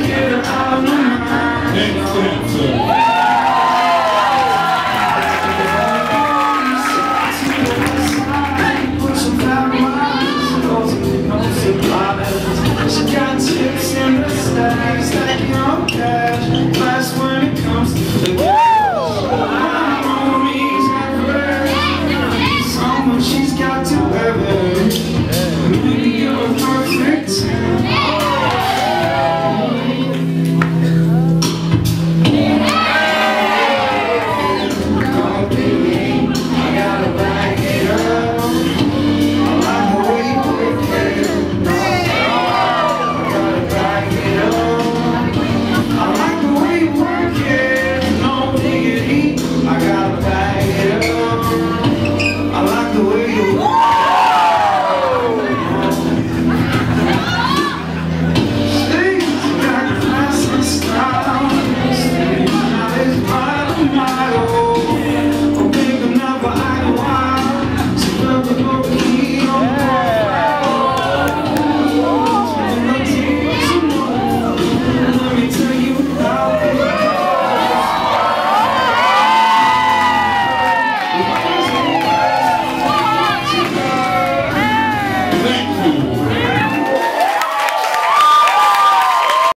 Get out of my mind.